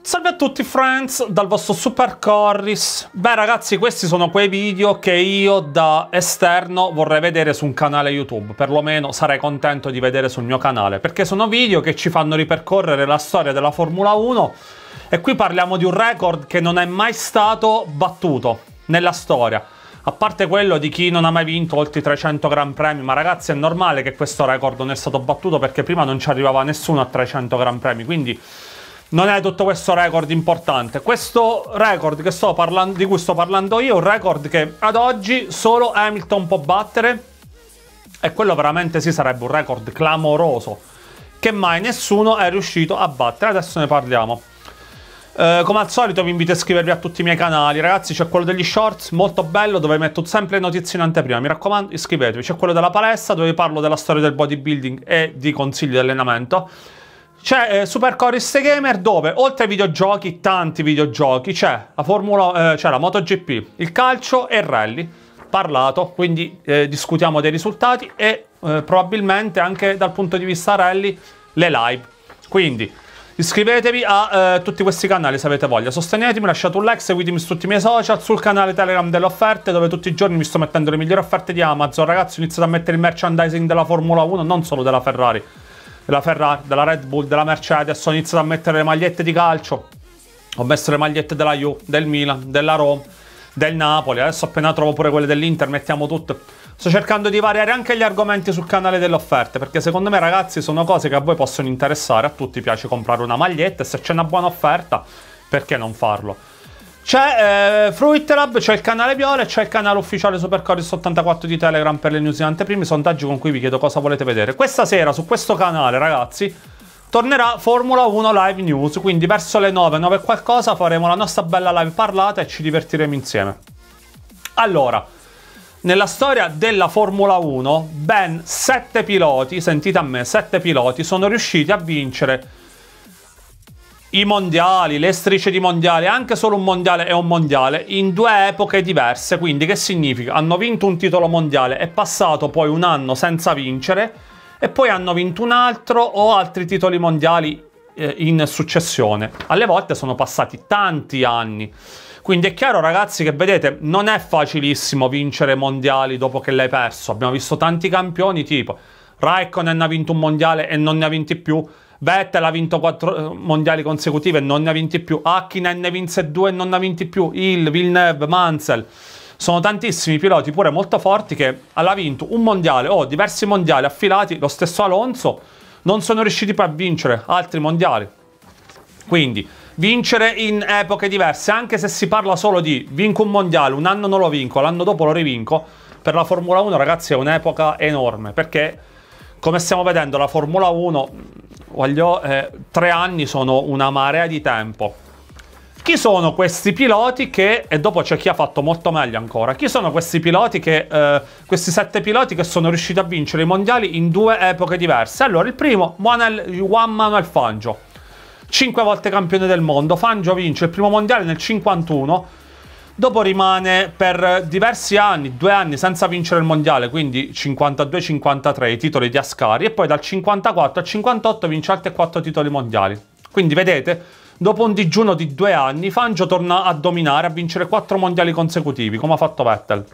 Salve a tutti friends dal vostro Super Corris. Beh ragazzi questi sono quei video che io da esterno vorrei vedere su un canale YouTube. Perlomeno sarei contento di vedere sul mio canale Perché sono video che ci fanno ripercorrere la storia della Formula 1 E qui parliamo di un record che non è mai stato battuto nella storia a parte quello di chi non ha mai vinto oltre i 300 Gran Premi, ma ragazzi è normale che questo record non è stato battuto perché prima non ci arrivava nessuno a 300 Gran Premi, quindi non è tutto questo record importante. Questo record parlando, di cui sto parlando io è un record che ad oggi solo Hamilton può battere e quello veramente sì sarebbe un record clamoroso che mai nessuno è riuscito a battere. Adesso ne parliamo. Uh, come al solito vi invito a iscrivervi a tutti i miei canali Ragazzi c'è quello degli shorts, molto bello Dove metto sempre notizie in anteprima Mi raccomando iscrivetevi C'è quello della palestra dove parlo della storia del bodybuilding E di consigli di allenamento c'è eh, Super Chorus Gamer dove oltre ai videogiochi, tanti videogiochi, c'è la Formula, eh, c'è la MotoGP, il calcio e il rally. Parlato, quindi eh, discutiamo dei risultati e eh, probabilmente anche dal punto di vista rally le live. Quindi iscrivetevi a eh, tutti questi canali se avete voglia, sostenetemi, lasciate un like, seguitemi su tutti i miei social, sul canale Telegram delle offerte dove tutti i giorni mi sto mettendo le migliori offerte di Amazon. Ragazzi ho iniziato a mettere il merchandising della Formula 1, non solo della Ferrari della Ferrari, della Red Bull, della Mercedes, ho iniziato a mettere le magliette di calcio, ho messo le magliette della Ju, del Milan, della Roma, del Napoli, adesso appena trovo pure quelle dell'Inter, mettiamo tutte. Sto cercando di variare anche gli argomenti sul canale delle offerte, perché secondo me ragazzi sono cose che a voi possono interessare, a tutti piace comprare una maglietta e se c'è una buona offerta, perché non farlo? C'è eh, Fruitlab, c'è il canale Viola e c'è il canale ufficiale Supercoris 84 di Telegram per le news in anteprime, sondaggi con cui vi chiedo cosa volete vedere. Questa sera su questo canale, ragazzi, tornerà Formula 1 Live News, quindi verso le 9, 9 e qualcosa faremo la nostra bella live parlata e ci divertiremo insieme. Allora, nella storia della Formula 1, ben 7 piloti, sentite a me, 7 piloti sono riusciti a vincere i mondiali, le strisce di mondiali, anche solo un mondiale è un mondiale, in due epoche diverse. Quindi che significa? Hanno vinto un titolo mondiale, è passato poi un anno senza vincere e poi hanno vinto un altro o altri titoli mondiali eh, in successione. Alle volte sono passati tanti anni. Quindi è chiaro ragazzi che vedete non è facilissimo vincere mondiali dopo che l'hai perso. Abbiamo visto tanti campioni tipo Raikkonen ha vinto un mondiale e non ne ha vinti più. Vettel ha vinto quattro eh, mondiali consecutive e non ne ha vinti più. Hakkinen ne vinse due e non ne ha vinti più. Hill, Villeneuve, Mansell. Sono tantissimi piloti pure molto forti che hanno vinto un mondiale o diversi mondiali affilati. Lo stesso Alonso non sono riusciti poi a vincere altri mondiali. Quindi vincere in epoche diverse, anche se si parla solo di vinco un mondiale, un anno non lo vinco, l'anno dopo lo rivinco, per la Formula 1 ragazzi è un'epoca enorme perché come stiamo vedendo la Formula 1 voglio, eh, tre anni sono una marea di tempo. Chi sono questi piloti che, e dopo c'è chi ha fatto molto meglio ancora, chi sono questi piloti che, eh, questi sette piloti che sono riusciti a vincere i mondiali in due epoche diverse? Allora, il primo, Juan Manuel Fangio, cinque volte campione del mondo. Fangio vince il primo mondiale nel 51, Dopo rimane per diversi anni, due anni senza vincere il mondiale, quindi 52-53 i titoli di Ascari, e poi dal 54 al 58 vince altri quattro titoli mondiali. Quindi vedete, dopo un digiuno di due anni, Fangio torna a dominare, a vincere quattro mondiali consecutivi, come ha fatto Vettel.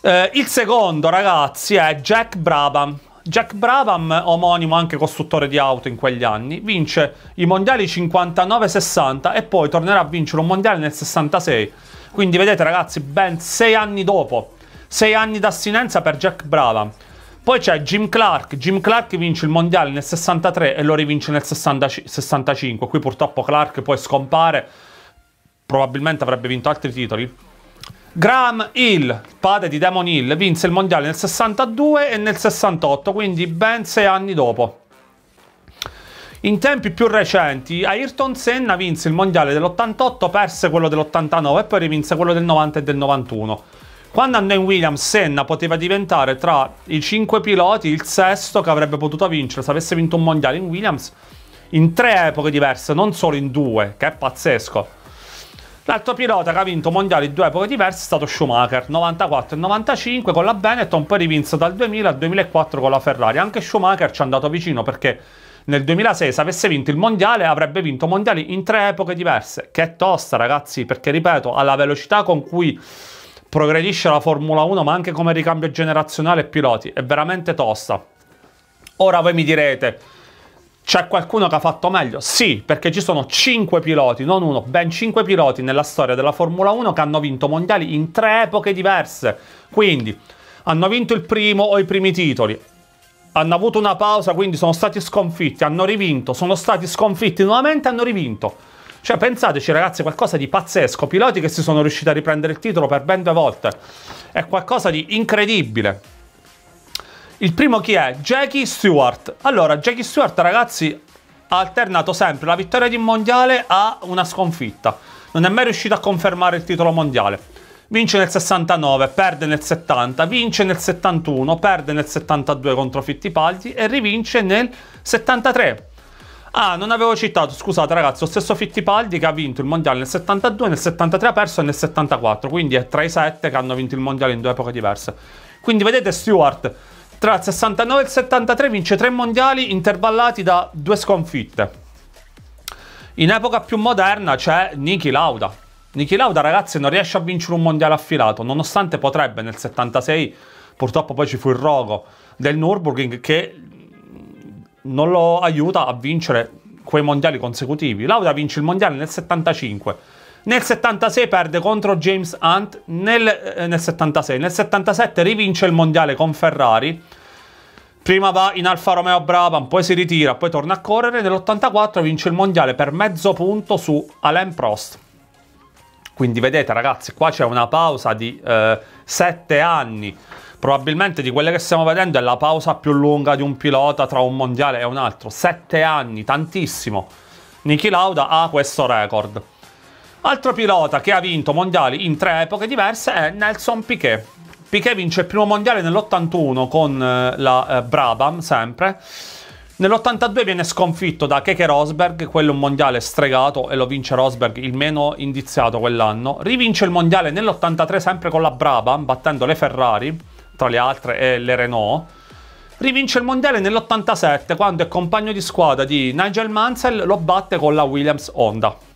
Eh, il secondo, ragazzi, è Jack Brabham, Jack Brabham, omonimo anche costruttore di auto in quegli anni, vince i mondiali 59-60 e poi tornerà a vincere un mondiale nel 66. Quindi vedete ragazzi, ben sei anni dopo, sei anni d'astinenza per Jack Brabham. Poi c'è Jim Clark, Jim Clark vince il mondiale nel 63 e lo rivince nel 60, 65. Qui purtroppo Clark poi scompare, probabilmente avrebbe vinto altri titoli. Graham Hill, padre di Damon Hill, vinse il mondiale nel 62 e nel 68, quindi ben sei anni dopo. In tempi più recenti, Ayrton Senna vinse il mondiale dell'88, perse quello dell'89 e poi rivinse quello del 90 e del 91. Quando andò in Williams, Senna poteva diventare tra i cinque piloti il sesto che avrebbe potuto vincere se avesse vinto un mondiale in Williams in tre epoche diverse, non solo in due, che è pazzesco. L'altro pilota che ha vinto mondiali in due epoche diverse è stato Schumacher, 94 e 95 con la Benetton, poi rivinse dal 2000 al 2004 con la Ferrari. Anche Schumacher ci è andato vicino perché nel 2006 se avesse vinto il mondiale avrebbe vinto mondiali in tre epoche diverse. Che è tosta ragazzi, perché ripeto, alla velocità con cui progredisce la Formula 1, ma anche come ricambio generazionale e piloti, è veramente tosta. Ora voi mi direte, c'è qualcuno che ha fatto meglio? Sì, perché ci sono 5 piloti, non uno, ben 5 piloti nella storia della Formula 1 che hanno vinto mondiali in tre epoche diverse. Quindi hanno vinto il primo o i primi titoli, hanno avuto una pausa, quindi sono stati sconfitti, hanno rivinto, sono stati sconfitti nuovamente, hanno rivinto. Cioè, pensateci, ragazzi, qualcosa di pazzesco. Piloti che si sono riusciti a riprendere il titolo per ben due volte. È qualcosa di incredibile. Il primo chi è? Jackie Stewart. Allora, Jackie Stewart, ragazzi, ha alternato sempre la vittoria di un mondiale a una sconfitta. Non è mai riuscito a confermare il titolo mondiale. Vince nel 69, perde nel 70, vince nel 71, perde nel 72 contro Fittipaldi e rivince nel 73. Ah, non avevo citato, scusate ragazzi, lo stesso Fittipaldi che ha vinto il mondiale nel 72, nel 73 ha perso e nel 74, quindi è tra i sette che hanno vinto il mondiale in due epoche diverse. Quindi vedete Stewart tra il 69 e il 73 vince tre mondiali intervallati da due sconfitte. In epoca più moderna c'è Niki Lauda. Niki Lauda, ragazzi, non riesce a vincere un mondiale affilato, nonostante potrebbe nel 76, purtroppo poi ci fu il rogo del Nürburgring che non lo aiuta a vincere quei mondiali consecutivi. Lauda vince il mondiale nel 75 nel 76 perde contro James Hunt nel, eh, nel 76. Nel 77 rivince il mondiale con Ferrari. Prima va in Alfa Romeo Brabham, poi si ritira, poi torna a correre. Nell'84 vince il mondiale per mezzo punto su Alain Prost. Quindi vedete ragazzi, qua c'è una pausa di 7 eh, anni. Probabilmente di quelle che stiamo vedendo è la pausa più lunga di un pilota tra un mondiale e un altro. 7 anni, tantissimo. Niki Lauda ha questo record. Altro pilota che ha vinto mondiali in tre epoche diverse è Nelson Piquet. Piquet vince il primo mondiale nell'81 con eh, la eh, Brabham, sempre. Nell'82 viene sconfitto da Keke Rosberg, quello è un mondiale stregato e lo vince Rosberg, il meno indiziato quell'anno. Rivince il mondiale nell'83 sempre con la Brabham, battendo le Ferrari, tra le altre, e le Renault. Rivince il mondiale nell'87 quando è compagno di squadra di Nigel Mansell, lo batte con la Williams Honda.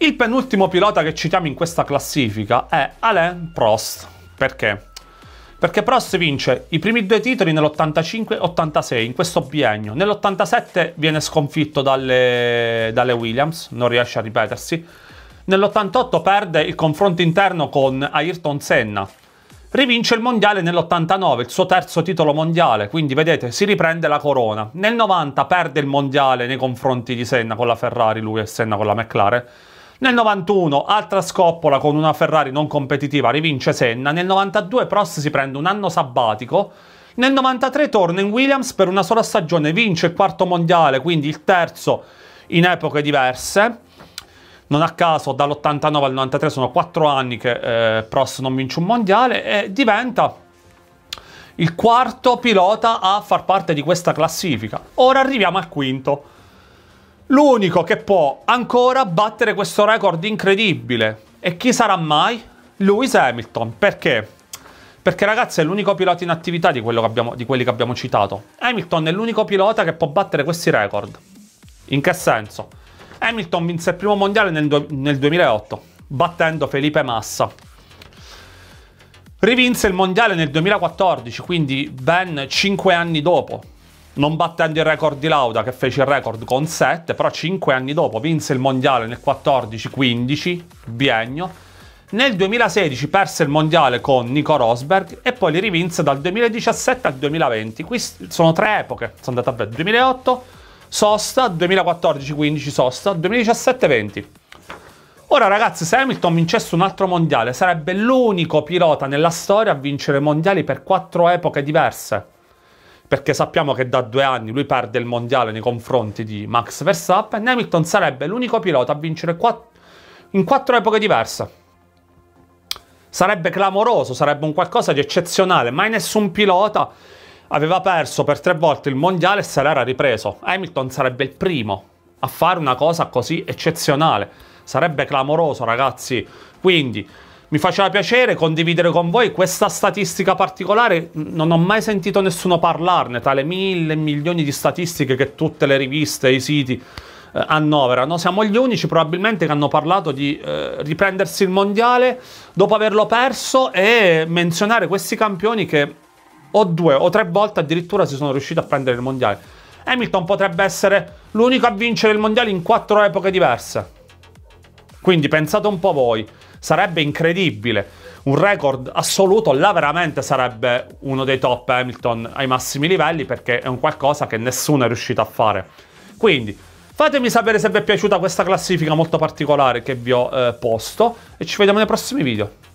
Il penultimo pilota che citiamo in questa classifica è Alain Prost. Perché? Perché Prost vince i primi due titoli nell'85-86, in questo biennio. Nell'87 viene sconfitto dalle, dalle Williams, non riesce a ripetersi. Nell'88 perde il confronto interno con Ayrton Senna. Rivince il mondiale nell'89, il suo terzo titolo mondiale, quindi vedete, si riprende la corona. Nel 90 perde il mondiale nei confronti di Senna con la Ferrari, lui e Senna con la McLaren. Nel 91 altra scoppola con una Ferrari non competitiva, rivince Senna. Nel 92 Prost si prende un anno sabbatico. Nel 93 torna in Williams per una sola stagione, vince il quarto mondiale, quindi il terzo in epoche diverse. Non a caso dall'89 al 93 sono quattro anni che eh, Prost non vince un mondiale e diventa il quarto pilota a far parte di questa classifica. Ora arriviamo al quinto. L'unico che può ancora battere questo record incredibile. E chi sarà mai? Lewis Hamilton. Perché? Perché ragazzi è l'unico pilota in attività di, abbiamo, di, quelli che abbiamo citato. Hamilton è l'unico pilota che può battere questi record. In che senso? Hamilton vinse il primo mondiale nel, nel 2008, battendo Felipe Massa. Rivinse il mondiale nel 2014, quindi ben 5 anni dopo non battendo il record di Lauda che fece il record con 7, però 5 anni dopo vinse il mondiale nel 14-15, biennio. Nel 2016 perse il mondiale con Nico Rosberg e poi li rivinse dal 2017 al 2020. Qui sono tre epoche, sono andate a vedere. 2008 sosta, 2014-15 sosta, 2017-20. Ora ragazzi, se Hamilton vincesse un altro mondiale, sarebbe l'unico pilota nella storia a vincere mondiali per quattro epoche diverse perché sappiamo che da due anni lui perde il mondiale nei confronti di Max Verstappen, Hamilton sarebbe l'unico pilota a vincere quatt- in quattro epoche diverse. Sarebbe clamoroso, sarebbe un qualcosa di eccezionale, mai nessun pilota aveva perso per tre volte il mondiale e se l'era ripreso. Hamilton sarebbe il primo a fare una cosa così eccezionale. Sarebbe clamoroso, ragazzi. Quindi mi faceva piacere condividere con voi questa statistica particolare. Non ho mai sentito nessuno parlarne, tra le mille milioni di statistiche che tutte le riviste e i siti eh, annoverano. Siamo gli unici probabilmente che hanno parlato di eh, riprendersi il mondiale dopo averlo perso e menzionare questi campioni che o due o tre volte addirittura si sono riusciti a prendere il mondiale. Hamilton potrebbe essere l'unico a vincere il mondiale in quattro epoche diverse. Quindi pensate un po' voi sarebbe incredibile. Un record assoluto, là veramente sarebbe uno dei top Hamilton ai massimi livelli perché è un qualcosa che nessuno è riuscito a fare. Quindi fatemi sapere se vi è piaciuta questa classifica molto particolare che vi ho eh, posto e ci vediamo nei prossimi video.